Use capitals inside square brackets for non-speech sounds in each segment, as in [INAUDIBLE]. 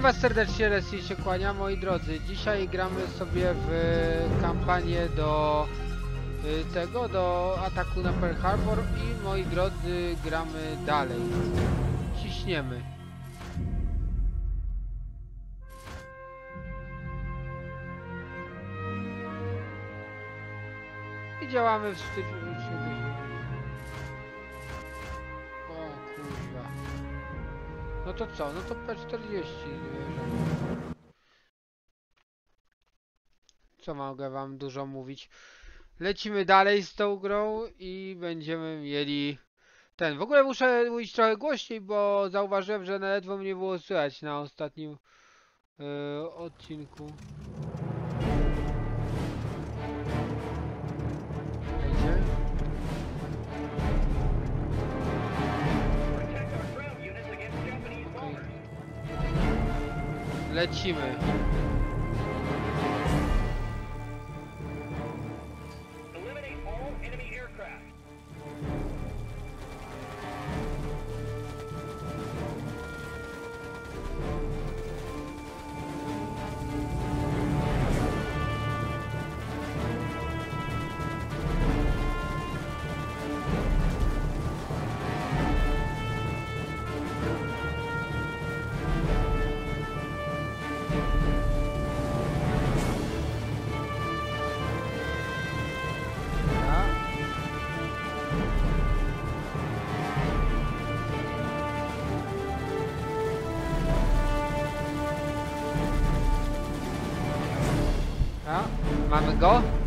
Witam was serdecznie, Leslie się kłania, moi drodzy. Dzisiaj gramy sobie w kampanię do y, tego, do ataku na Pearl Harbor i moi drodzy, gramy dalej. Ciśniemy. I działamy w styczniu. No to co? No to P40 bierzemy. Co mogę wam dużo mówić? Lecimy dalej z tą grą i będziemy mieli ten. W ogóle muszę mówić trochę głośniej, bo zauważyłem, że ledwo mnie było słychać na ostatnim yy, odcinku. Lecimy. Mamy go.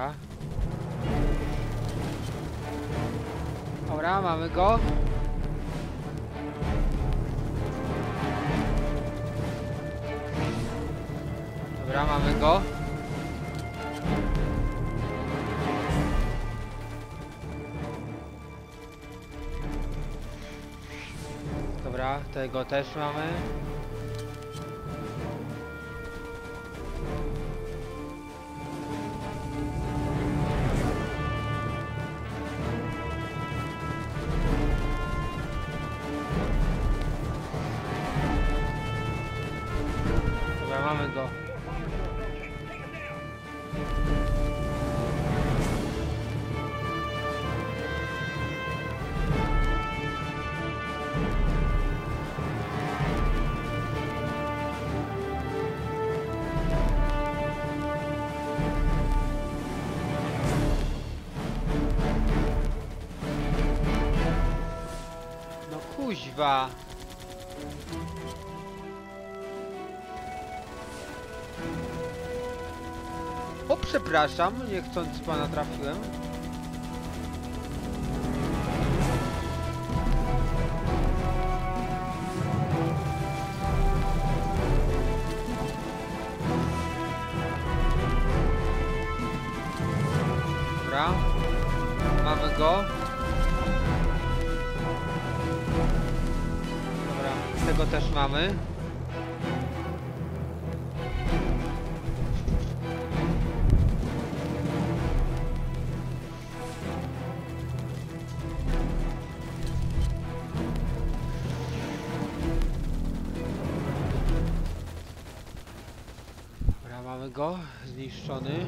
Dobra. Dobra, mamy go. Dobra, mamy go. Dobra, tego też mamy. Kuźwa. O, przepraszam, niechcący pana trafiłem. Mamy go. Zniszczony.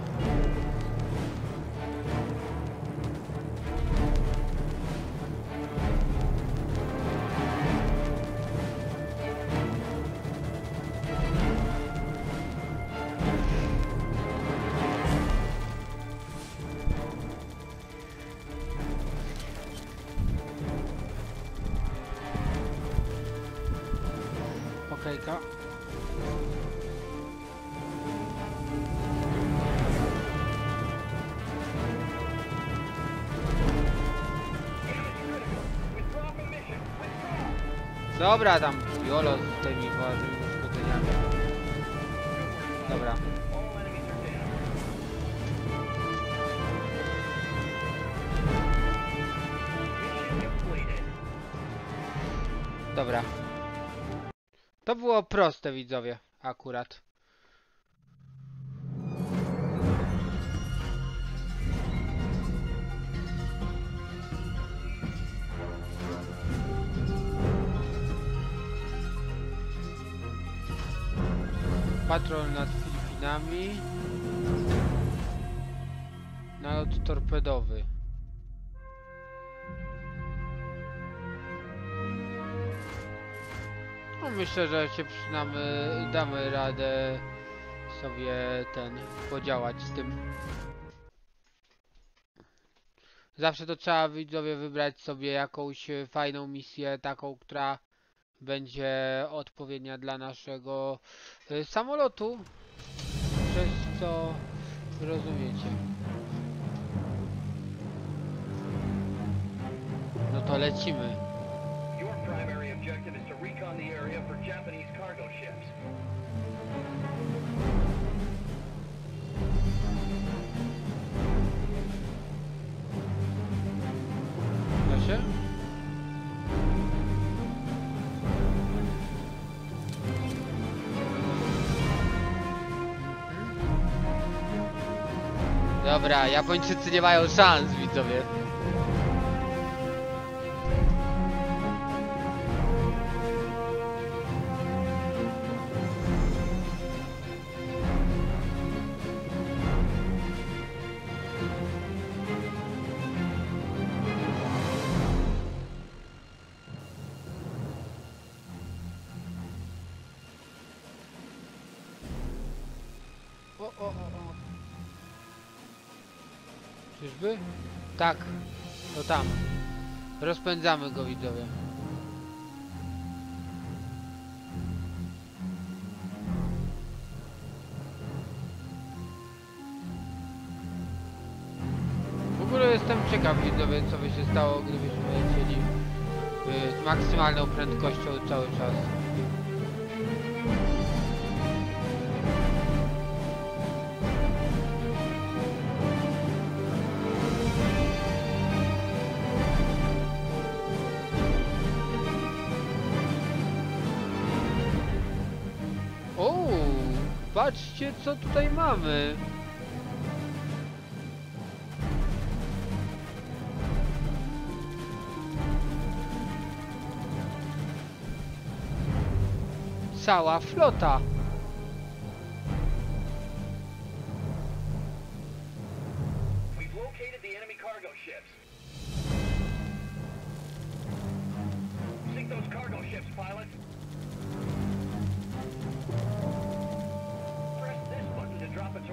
Dobra tam, Jolo z tymi uszkodzeniami. Dobra. Dobra. To było proste, widzowie, akurat. Patrol nad Filipinami. Nalot torpedowy. No myślę, że się przynamy, damy radę sobie ten podziałać z tym. Zawsze to trzeba widzowie wybrać sobie jakąś e, fajną misję, taką, która będzie odpowiednia dla naszego e, samolotu. Przez co rozumiecie. No to lecimy. Your primary objective is to recon the area for Japanese Dobra, Japończycy nie mają szans, widzowie. Tak. To tam. Rozpędzamy go, widzowie. W ogóle jestem ciekaw, widzowie, co by się stało, gdybyśmy lecieli y, z maksymalną prędkością cały czas. Co tutaj mamy. Cała flota.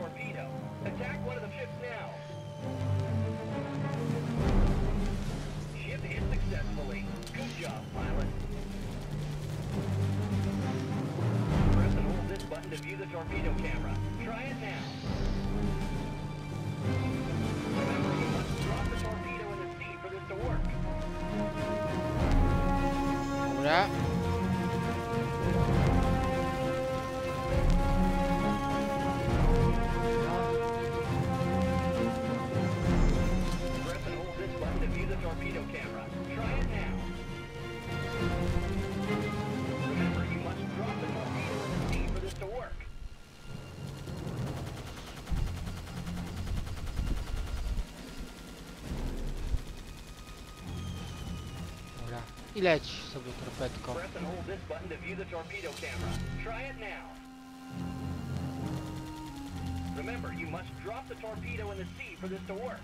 Torpedo. Attack one of the ships now. Ship hit successfully. Good job, pilot. Press and hold this button to view the torpedo camera. Try it now. Camera. Try it now. Remember, you must drop the torpedo in the sea for this to work.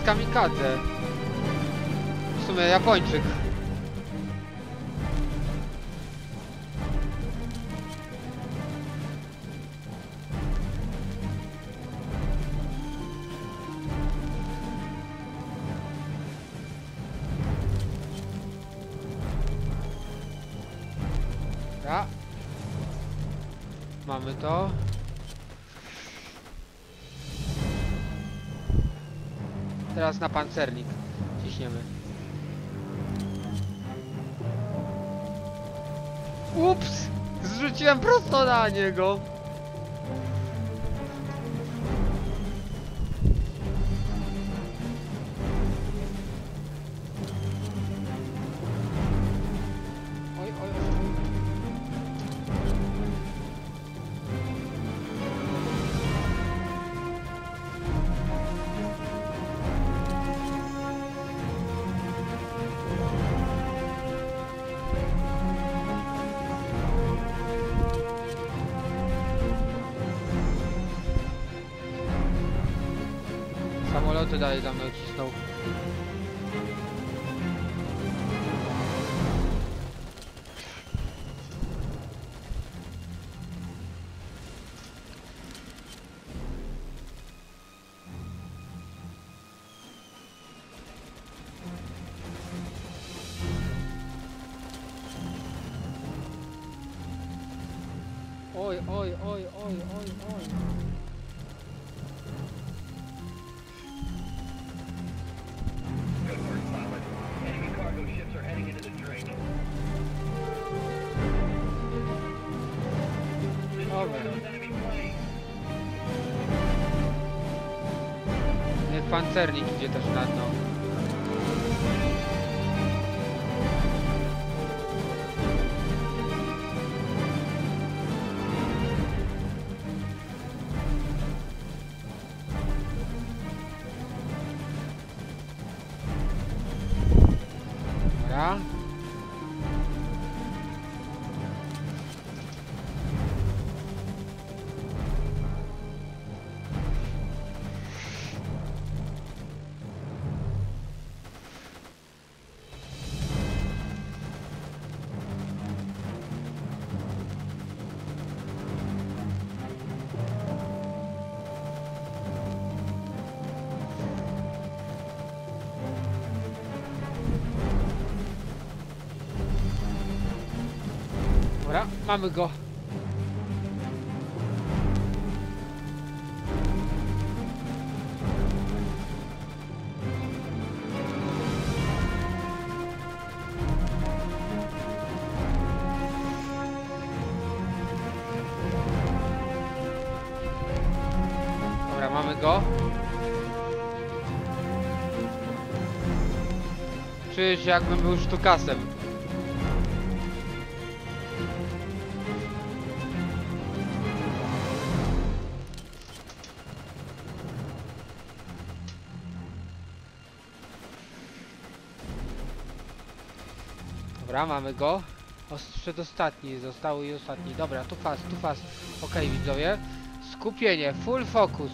Jest kamikadze. W sumie Japończyk. Teraz na pancernik. Ciśniemy. Ups! Zrzuciłem prosto na niego. Oj, oj, oj, oj, oj, oj. Good work, pilot. Dobra, mamy go. Mamy go. Się jakbym był sztukasem. Dobra, mamy go. Os- Przedostatni, zostały i ostatni. Dobra, tu fast, tu fast. Okej, widzowie. Skupienie, full focus.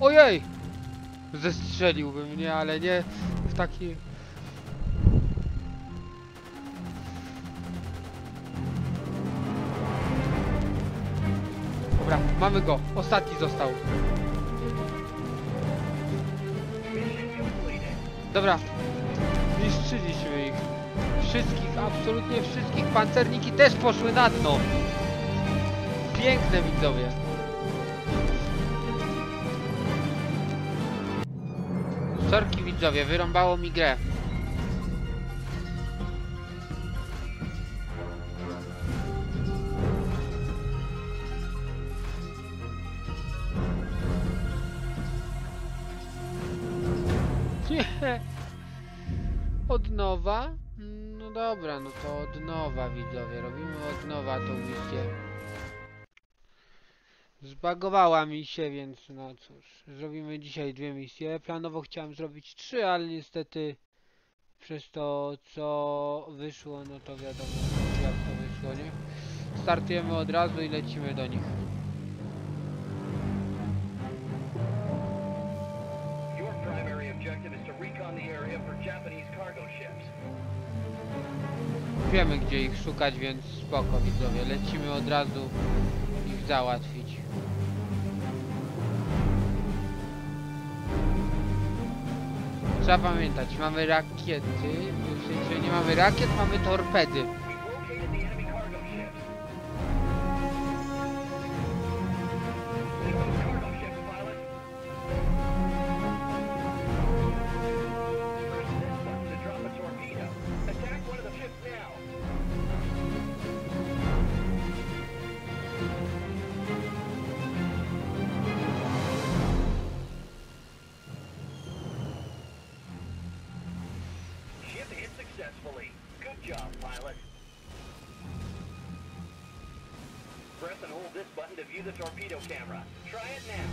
Ojej! Zestrzeliłby mnie, ale nie w taki... Dobra, mamy go. Ostatni został. Dobra. Zniszczyliśmy ich. Wszystkich, absolutnie wszystkich. Pancerniki też poszły na dno. Piękne widzowie. Sorki widzowie, wyrąbało mi grę. [LAUGHS] Od nowa? Dobra, no to od nowa widzowie. Robimy od nowa tą misję. Zbagowała mi się, więc no cóż. Zrobimy dzisiaj dwie misje. Planowo chciałem zrobić trzy, ale niestety przez to co wyszło, no to wiadomo jak to wyszło, nie? Startujemy od razu i lecimy do nich. Wiemy gdzie ich szukać, więc spoko widzowie. Lecimy od razu ich załatwić. Trzeba pamiętać, mamy rakiety, w sensie nie mamy rakiet, mamy torpedy. The torpedo camera. Try it now.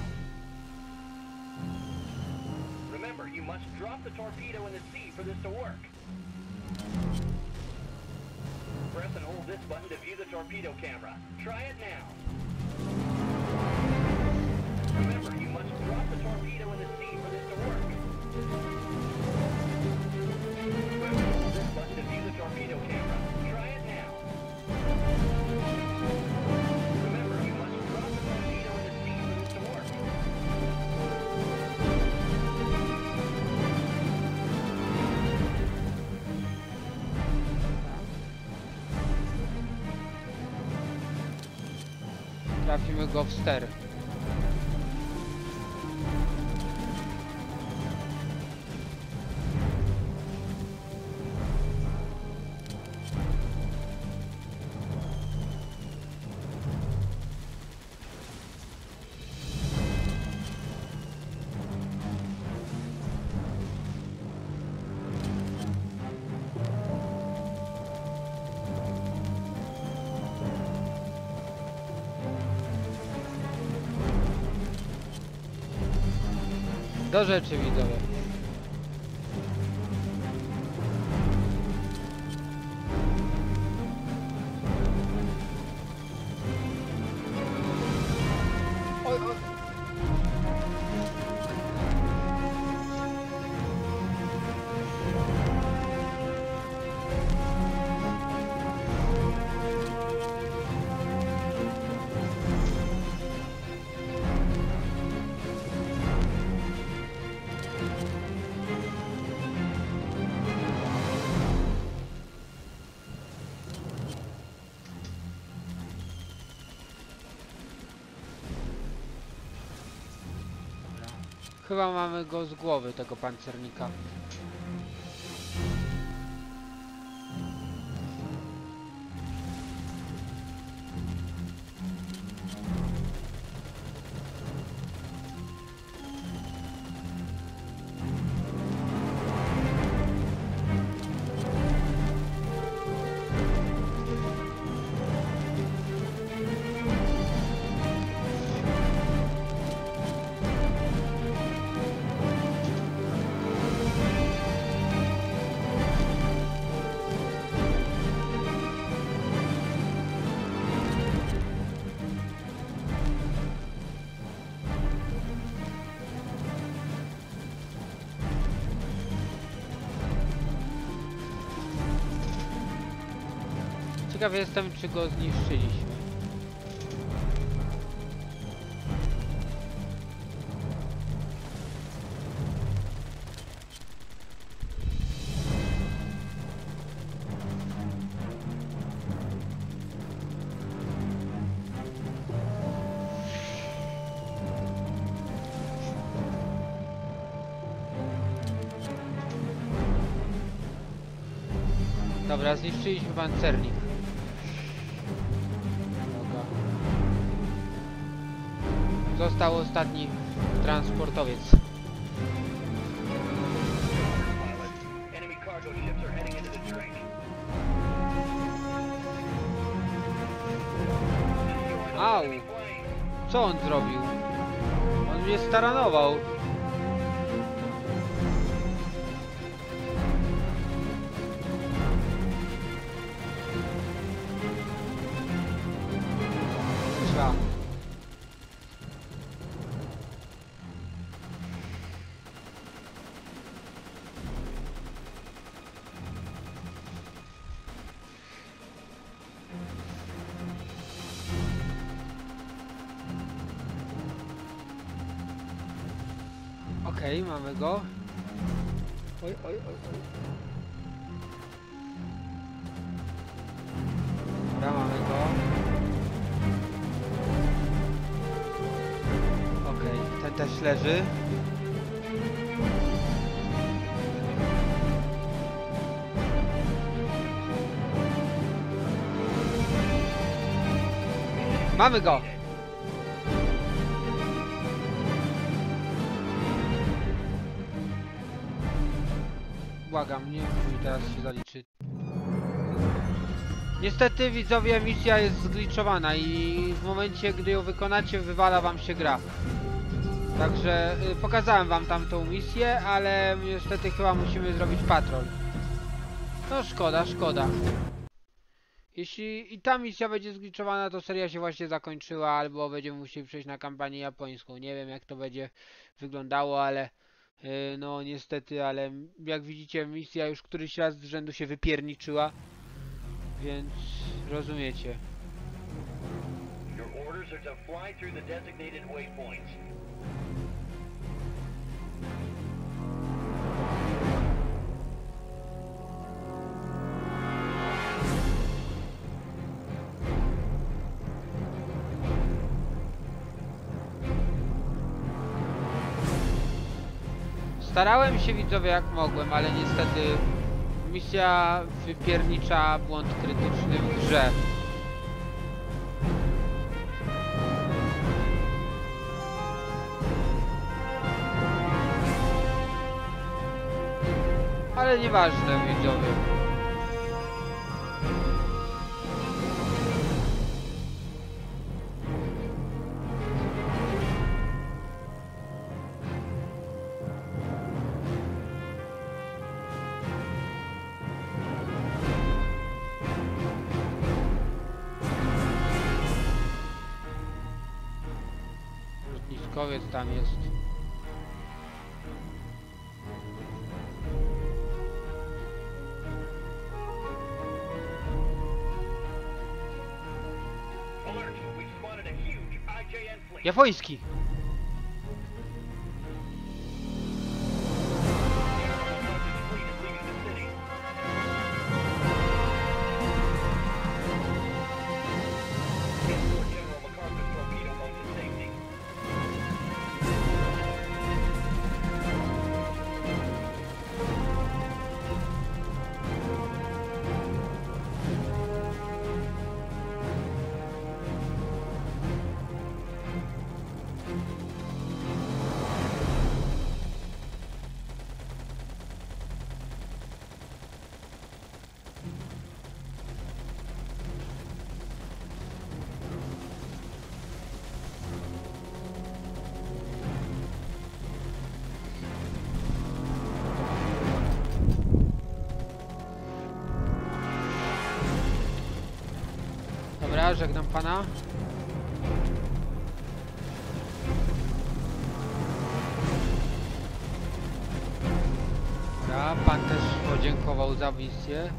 Remember, you must drop the torpedo in the sea for this to work. Press and hold this button to view the torpedo camera. Try it now. Remember, you must drop the torpedo in the sea for this to work. Trafimy go w ster. Rzeczy widzowie. Chyba mamy go z głowy, tego pancernika. Ciekaw jestem, czy go zniszczyliśmy. Dobra, zniszczyliśmy pancernik. Ow. enemy planes. Co on zrobił? On mnie staranował. Mamy go! Błagam, nie mi teraz się zaliczy. Niestety widzowie misja jest zgliczowana i w momencie gdy ją wykonacie wywala wam się gra. Także y, pokazałem wam tamtą misję, ale niestety chyba musimy zrobić patrol. No szkoda, szkoda. Jeśli i ta misja będzie zgliczowana, to seria się właśnie zakończyła, albo będziemy musieli przejść na kampanię japońską. Nie wiem jak to będzie wyglądało, ale yy, no niestety, ale jak widzicie misja już któryś raz z rzędu się wypierniczyła, więc rozumiecie. Your. Starałem się widzowie jak mogłem, ale niestety misja wypiernicza błąd krytyczny w grze. Ale nieważne widzowie. Tam jest. Japoński! Żegnam pana. Dobra, pan też podziękował za misję.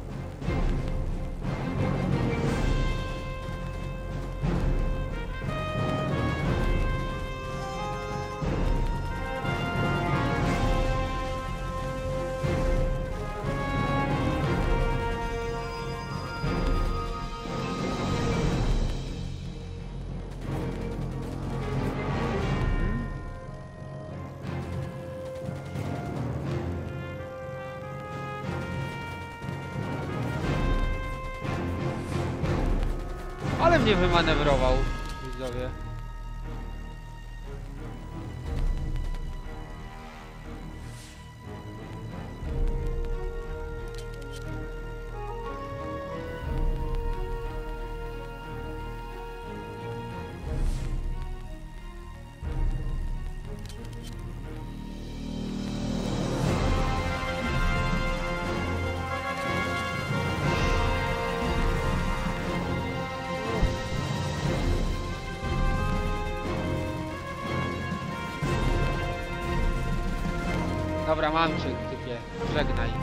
Wymanewrował, Dobra, mam cię, typie. Żegnaj.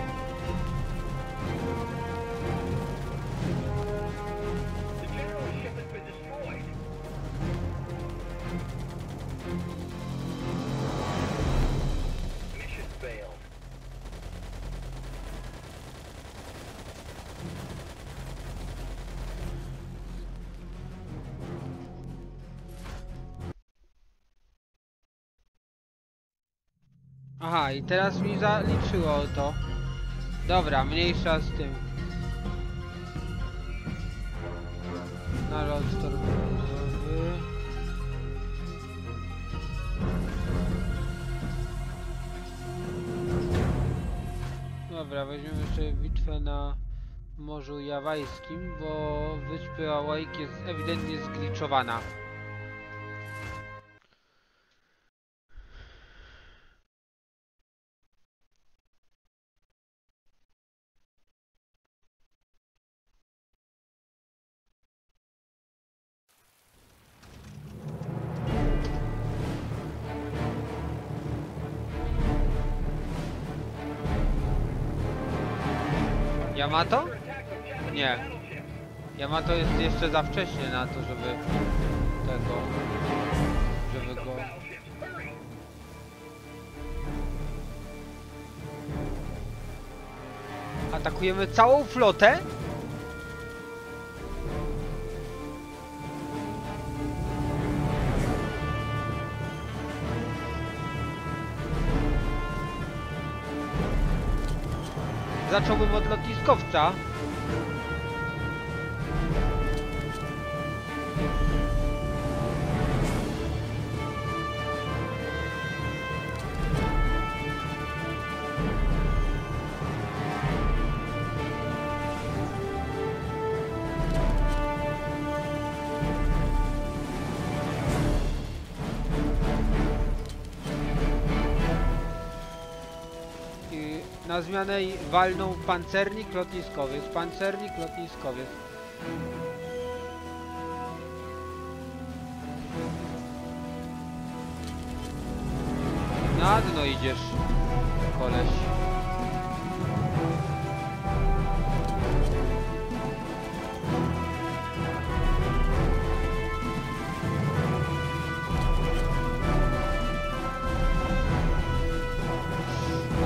I teraz mi zaliczyło to. Dobra, mniejsza z tym. Nalot torpedowy. Dobra, weźmiemy jeszcze bitwę na Morzu Jawajskim, bo wyspa Hawaii jest ewidentnie zgliczowana. Yamato? Nie. Yamato jest jeszcze za wcześnie na to, żeby tego, żeby go... Atakujemy całą flotę? Zacząłbym od lotniskowca. Na zmianę walną pancernik, lotniskowiec, pancernik, lotniskowiec. Na dno idziesz, koleś.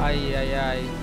Aj, aj, aj.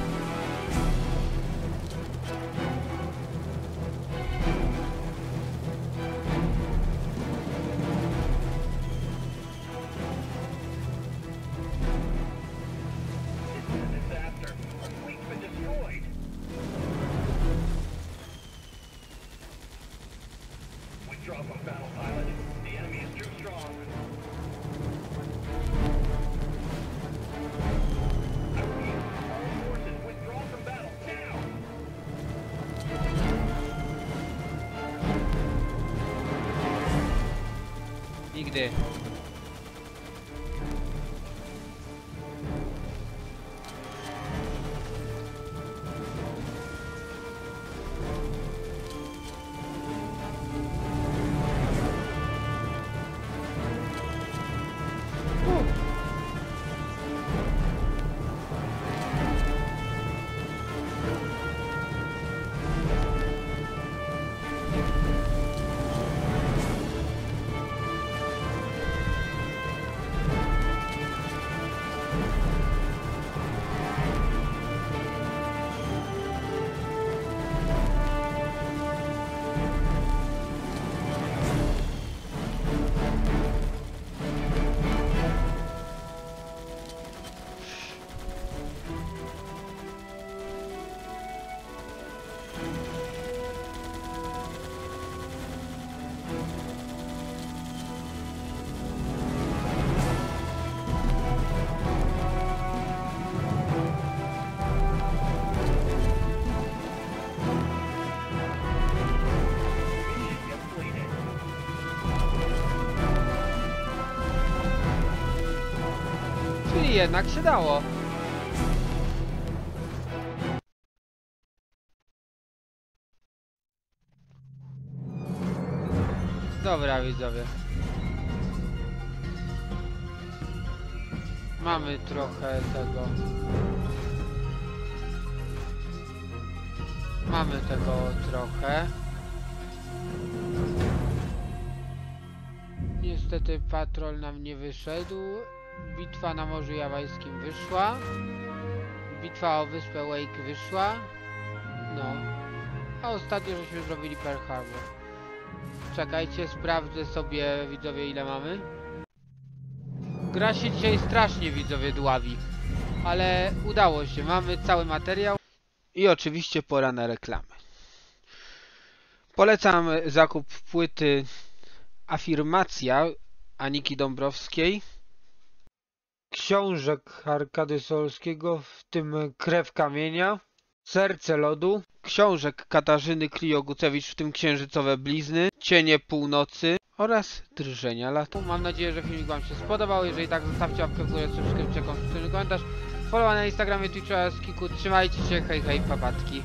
Jednak się dało. Dobra widzowie. Mamy trochę tego. Mamy tego trochę. Niestety patrol nam nie wyszedł. Bitwa na Morzu Jawajskim wyszła. Bitwa o wyspę Wake wyszła. No. A ostatnio żeśmy zrobili Pearl Harbor. Czekajcie, sprawdzę sobie widzowie ile mamy. Gra się dzisiaj strasznie widzowie dławi. ale udało się. Mamy cały materiał i oczywiście pora na reklamy. Polecam zakup płyty Afirmacja Aniki Dąbrowskiej, książek Arkady Solskiego, w tym Krew Kamienia, Serce Lodu, książek Katarzyny Kliogucewicz, w tym Księżycowe Blizny, Cienie Północy oraz Drżenia Latu. Mam nadzieję, że filmik Wam się spodobał. Jeżeli tak, zostawcie łapkę w górę, subskrypcję, konstruktywny komentarz, follow na Instagramie, Twitchu oraz Kiku. Trzymajcie się, hej hej, papatki.